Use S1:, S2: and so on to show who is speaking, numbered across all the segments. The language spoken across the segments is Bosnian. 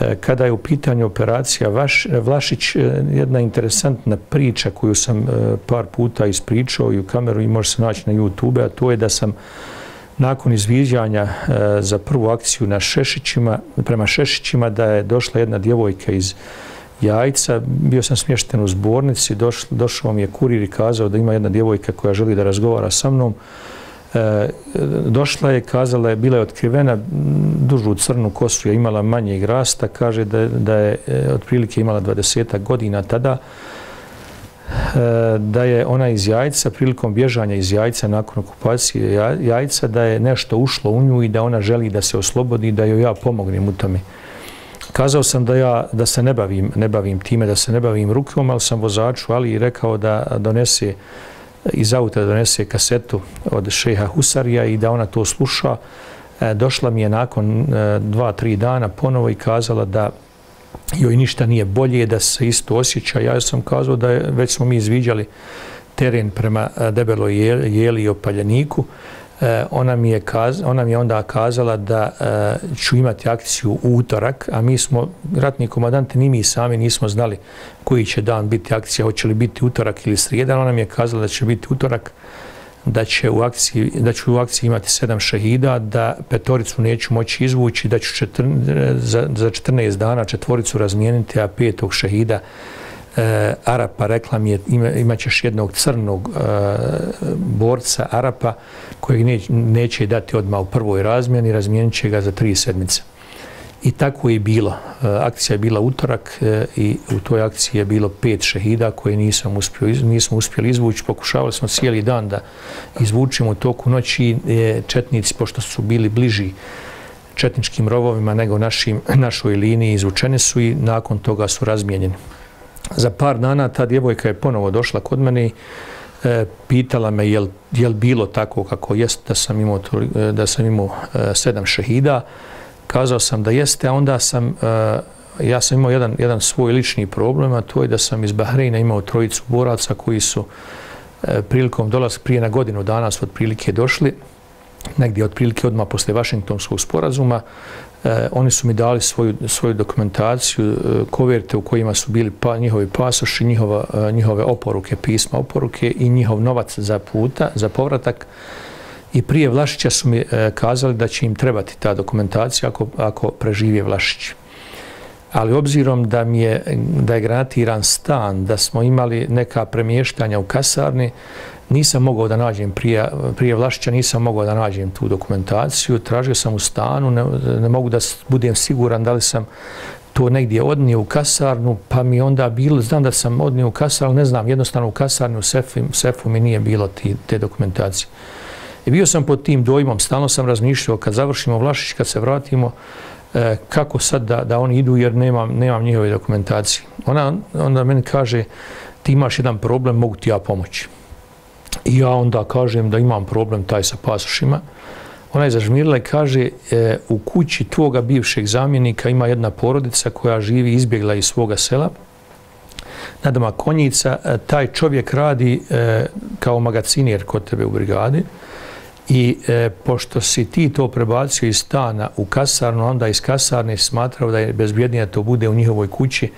S1: E, kada je u pitanju operacija Vaš, e, Vlašić, e, jedna interesantna priča koju sam par puta ispričao i u kameru i može se naći na YouTube, a to je da sam nakon izviđanja za prvu akciju na Šešićima, prema Šešićima, da je došla jedna djevojka iz jajca. Bio sam smješten u zbornici, došao mi je kurir i kazao da ima jedna djevojka koja želi da razgovara sa mnom. E, došla je, kazala je, bila je otkrivena, dužu crnu kosu je imala manje rasta, kaže da, da je e, otprilike imala 20 godina tada, e, da je ona iz jajca, prilikom bježanja iz jajca nakon okupacije jajca, da je nešto ušlo u nju i da ona želi da se oslobodi, da joj ja pomognem u tome. Kazao sam da ja da se ne bavim, ne bavim time, da se ne bavim rukom, ali sam vozaču, ali i rekao da donese iz auta donese kasetu od šeha Husarija i da ona to sluša. E, došla mi je nakon e, dva, tri dana ponovo i kazala da joj ništa nije bolje, da se isto osjeća. Ja sam kazao da je, već smo mi izviđali teren prema e, debeloj jeli i opaljeniku. E, ona mi je kaz, ona mi je onda kazala da uh, ću imati akciju u utorak, a mi smo, ratni komadanti, ni mi sami nismo znali koji će dan biti akcija, hoće li biti utorak ili srijedan. Ona mi je kazala da će biti utorak, da će u akciji, da ću u akciji imati sedam šehida, da petoricu neću moći izvući, da ću četr, za, za 14 dana četvoricu razmijeniti, a petog šehida e, Arapa rekla mi je ima, imaćeš jednog crnog e, borca Arapa kojeg ne, neće dati odmah u prvoj razmjeni, razmijenit će ga za tri sedmice. I tako je bilo. E, akcija je bila utorak e, i u toj akciji je bilo pet šehida koje nisam uspio, nismo uspjeli izvući. Pokušavali smo cijeli dan da izvučimo u toku noći. E, četnici, pošto su bili bliži četničkim rovovima nego našim, našoj liniji, izvučeni su i nakon toga su razmijenjeni. Za par dana ta djevojka je ponovo došla kod mene i e, pitala me je jel bilo tako kako jest da sam imao, e, da sam imao e, sedam šehida. Kazao sam da jeste, a onda sam, e, ja sam imao jedan, jedan svoj lični problem, a to je da sam iz Bahreina imao trojicu boraca koji su e, prilikom dolazka prije na godinu dana su otprilike došli, negdje otprilike odmah posle Vašingtonskog sporazuma, E, oni su mi dali svoju, svoju dokumentaciju, e, koverte u kojima su bili pa, njihovi pasoši, njihova, e, njihove oporuke, pisma oporuke i njihov novac za puta, za povratak. I prije Vlašića su mi e, kazali da će im trebati ta dokumentacija ako, ako preživje Vlašić. Ali obzirom da mi je, da je granatiran stan, da smo imali neka premještanja u kasarni, nisam mogao da nađem prije, prije Vlašića, nisam mogao da nađem tu dokumentaciju. Tražio sam u stanu, ne, ne mogu da budem siguran da li sam to negdje odnio u kasarnu, pa mi onda bilo, znam da sam odnio u kasarnu, ne znam, jednostavno u kasarnu, u sefu, sefu mi nije bilo ti, te dokumentacije. I bio sam pod tim dojmom, stalno sam razmišljao kad završimo Vlašić, kad se vratimo, e, kako sad da, da oni idu jer nemam, nemam njihove dokumentacije. Ona onda meni kaže, ti imaš jedan problem, mogu ti ja pomoći. I ja onda kažem da imam problem taj sa pasošima. Ona je zažmirila i kaže e, u kući tvoga bivšeg zamjenika ima jedna porodica koja živi izbjegla iz svoga sela. Nadama konjica, e, taj čovjek radi e, kao magacinijer kod tebe u brigadi i e, pošto si ti to prebacio iz stana u kasarnu, onda iz kasarne smatrao da je bezbjednije to bude u njihovoj kući,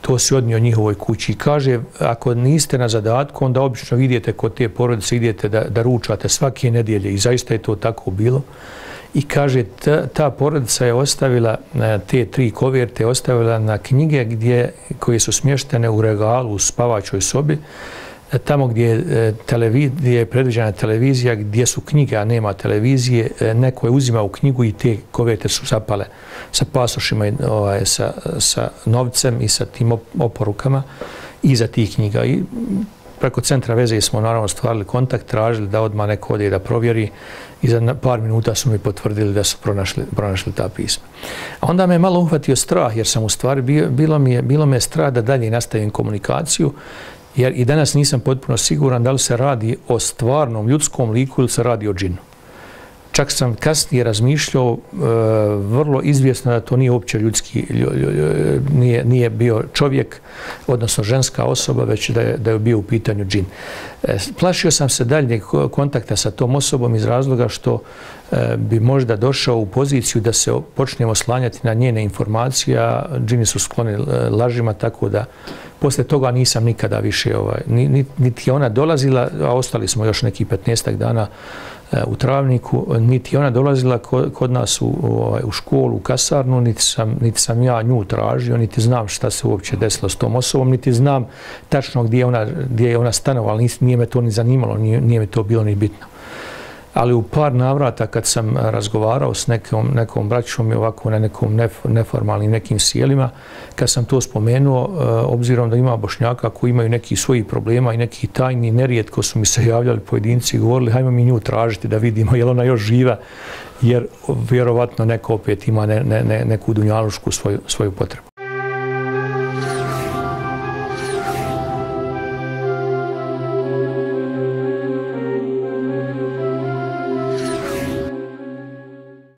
S1: to se odnio njihovoj kući. Kaže, ako niste na zadatku, onda obično vidite kod te porodice, idete da, da ručate svake nedjelje i zaista je to tako bilo. I kaže, ta, ta porodica je ostavila e, te tri koverte, ostavila na knjige gdje, koje su smještene u regalu u spavačoj sobi, tamo gdje je, e, gdje je predviđena televizija, gdje su knjige, a nema televizije, e, neko je uzimao knjigu i te kovete su zapale sa pasošima, ovaj, sa, sa novcem i sa tim oporukama iza tih knjiga. I preko centra veze smo naravno stvarili kontakt, tražili da odmah neko ode da provjeri i za par minuta su mi potvrdili da su pronašli, pronašli ta pisma. A onda me je malo uhvatio strah, jer sam u stvari, bilo mi je, bilo me je strah da dalje nastavim komunikaciju, jer i danas nisam potpuno siguran da li se radi o stvarnom ljudskom liku ili se radi o džinu. Čak sam kasnije razmišljao e, vrlo izvjesno da to nije uopće ljudski, nije, nije bio čovjek, odnosno ženska osoba, već da je, da je bio u pitanju džin. E, plašio sam se daljnjeg kontakta sa tom osobom iz razloga što bi možda došao u poziciju da se počnemo slanjati na njene informacije, a džini su skloni e, lažima, tako da posle toga nisam nikada više, ovaj, niti je ona dolazila, a ostali smo još neki 15 dana e, u Travniku, niti ona dolazila kod nas u, ovaj, u školu, u kasarnu, niti sam, niti sam ja nju tražio, niti znam šta se uopće desilo s tom osobom, niti znam tačno gdje je ona, gdje je ona stanovala, nije me to ni zanimalo, nije, nije me to bilo ni bitno ali u par navrata kad sam eh, razgovarao s nekom, nekom braćom i ovako na nekom nef, neformalnim nekim sjelima, kad sam to spomenuo, e, obzirom da ima bošnjaka koji imaju neki svoji problema i neki tajni, nerijetko su mi se javljali pojedinci i govorili hajmo mi nju tražiti da vidimo je li ona još živa, jer vjerovatno neko opet ima ne, ne, ne, neku dunjalušku svoju, svoju potrebu.